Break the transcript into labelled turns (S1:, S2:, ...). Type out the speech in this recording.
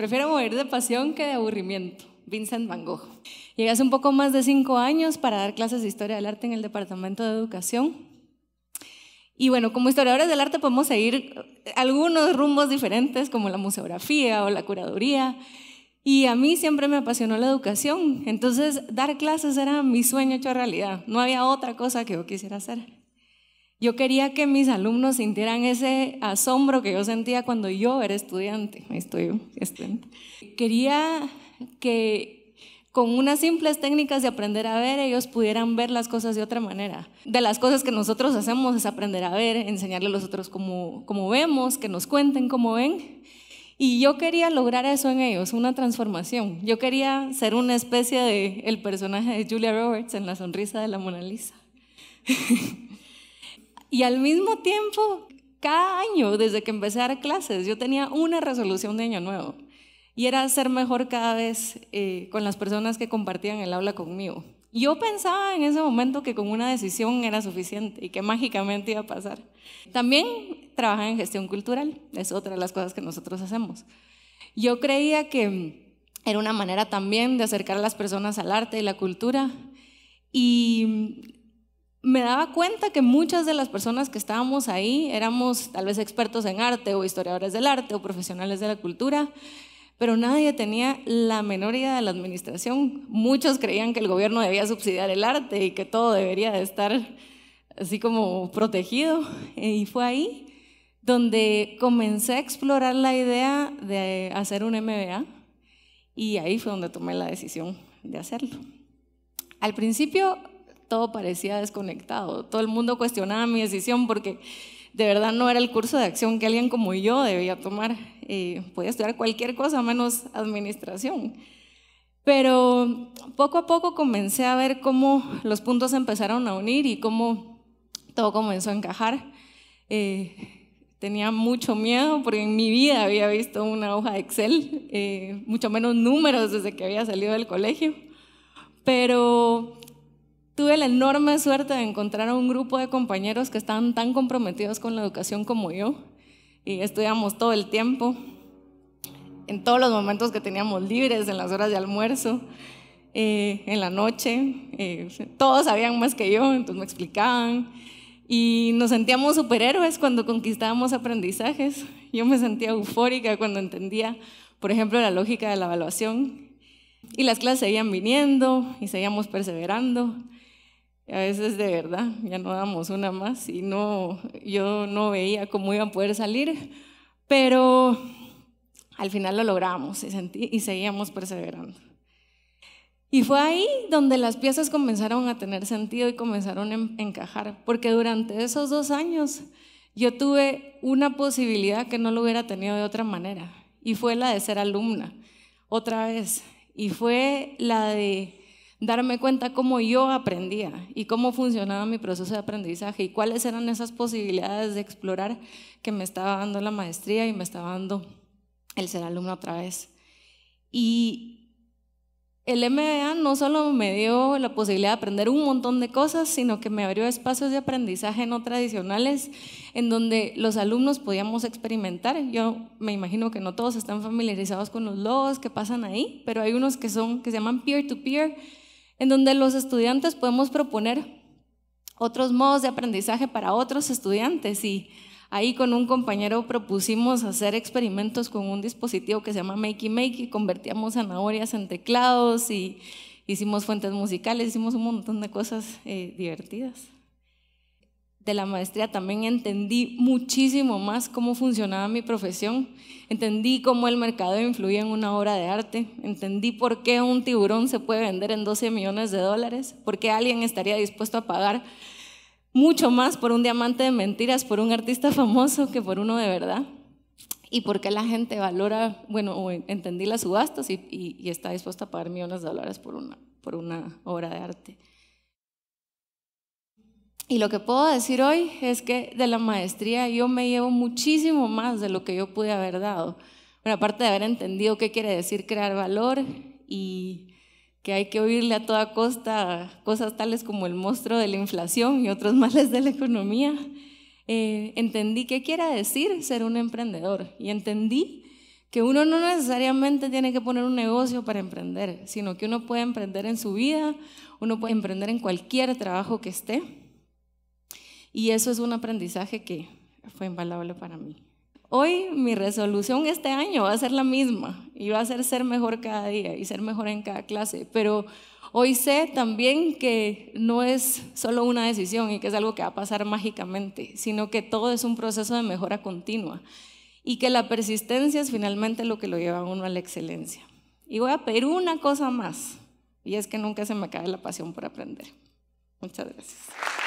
S1: prefiero morir de pasión que de aburrimiento. Vincent Van Gogh. Llegué hace un poco más de cinco años para dar clases de historia del arte en el Departamento de Educación. Y bueno, como historiadores del arte podemos seguir algunos rumbos diferentes, como la museografía o la curaduría. Y a mí siempre me apasionó la educación. Entonces, dar clases era mi sueño hecho realidad. No había otra cosa que yo quisiera hacer. Yo quería que mis alumnos sintieran ese asombro que yo sentía cuando yo era estudiante. Estoy estudiante. Quería que con unas simples técnicas de aprender a ver, ellos pudieran ver las cosas de otra manera. De las cosas que nosotros hacemos es aprender a ver, enseñarle a los otros cómo, cómo vemos, que nos cuenten cómo ven. Y yo quería lograr eso en ellos, una transformación. Yo quería ser una especie de el personaje de Julia Roberts en La sonrisa de la Mona Lisa. Y al mismo tiempo, cada año, desde que empecé a dar clases, yo tenía una resolución de año nuevo. Y era ser mejor cada vez eh, con las personas que compartían el aula conmigo. Yo pensaba en ese momento que con una decisión era suficiente y que mágicamente iba a pasar. También trabajaba en gestión cultural, es otra de las cosas que nosotros hacemos. Yo creía que era una manera también de acercar a las personas al arte y la cultura. Y me daba cuenta que muchas de las personas que estábamos ahí éramos tal vez expertos en arte o historiadores del arte o profesionales de la cultura, pero nadie tenía la menor idea de la administración. Muchos creían que el gobierno debía subsidiar el arte y que todo debería de estar así como protegido. Y fue ahí donde comencé a explorar la idea de hacer un MBA y ahí fue donde tomé la decisión de hacerlo. Al principio todo parecía desconectado. Todo el mundo cuestionaba mi decisión porque de verdad no era el curso de acción que alguien como yo debía tomar. Eh, podía estudiar cualquier cosa menos administración. Pero poco a poco comencé a ver cómo los puntos empezaron a unir y cómo todo comenzó a encajar. Eh, tenía mucho miedo porque en mi vida había visto una hoja de Excel, eh, mucho menos números desde que había salido del colegio. Pero tuve la enorme suerte de encontrar a un grupo de compañeros que estaban tan comprometidos con la educación como yo y estudiamos todo el tiempo, en todos los momentos que teníamos libres, en las horas de almuerzo, eh, en la noche. Eh, todos sabían más que yo, entonces me explicaban. Y nos sentíamos superhéroes cuando conquistábamos aprendizajes. Yo me sentía eufórica cuando entendía, por ejemplo, la lógica de la evaluación. Y las clases seguían viniendo y seguíamos perseverando a veces de verdad ya no damos una más y no, yo no veía cómo iban a poder salir, pero al final lo logramos y, sentí, y seguíamos perseverando. Y fue ahí donde las piezas comenzaron a tener sentido y comenzaron a encajar, porque durante esos dos años yo tuve una posibilidad que no lo hubiera tenido de otra manera, y fue la de ser alumna, otra vez, y fue la de darme cuenta cómo yo aprendía y cómo funcionaba mi proceso de aprendizaje y cuáles eran esas posibilidades de explorar que me estaba dando la maestría y me estaba dando el ser alumno otra vez. Y el MBA no solo me dio la posibilidad de aprender un montón de cosas, sino que me abrió espacios de aprendizaje no tradicionales en donde los alumnos podíamos experimentar. Yo me imagino que no todos están familiarizados con los logos que pasan ahí, pero hay unos que son que se llaman peer to peer en donde los estudiantes podemos proponer otros modos de aprendizaje para otros estudiantes. Y ahí con un compañero propusimos hacer experimentos con un dispositivo que se llama Makey Makey, convertíamos zanahorias en teclados y hicimos fuentes musicales, hicimos un montón de cosas eh, divertidas de la maestría también entendí muchísimo más cómo funcionaba mi profesión, entendí cómo el mercado influía en una obra de arte, entendí por qué un tiburón se puede vender en 12 millones de dólares, por qué alguien estaría dispuesto a pagar mucho más por un diamante de mentiras, por un artista famoso que por uno de verdad. Y por qué la gente valora, bueno, entendí las subastas y, está dispuesta a pagar millones de dólares por una obra de arte. Y lo que puedo decir hoy es que de la maestría yo me llevo muchísimo más de lo que yo pude haber dado. Bueno, aparte de haber entendido qué quiere decir crear valor y que hay que oírle a toda costa cosas tales como el monstruo de la inflación y otros males de la economía, eh, entendí qué quiere decir ser un emprendedor y entendí que uno no necesariamente tiene que poner un negocio para emprender, sino que uno puede emprender en su vida, uno puede emprender en cualquier trabajo que esté. Y eso es un aprendizaje que fue invaluable para mí. Hoy mi resolución este año va a ser la misma y va a ser ser mejor cada día y ser mejor en cada clase, pero hoy sé también que no es solo una decisión y que es algo que va a pasar mágicamente, sino que todo es un proceso de mejora continua y que la persistencia es finalmente lo que lo lleva a uno a la excelencia. Y voy a pedir una cosa más, y es que nunca se me acabe la pasión por aprender. Muchas gracias.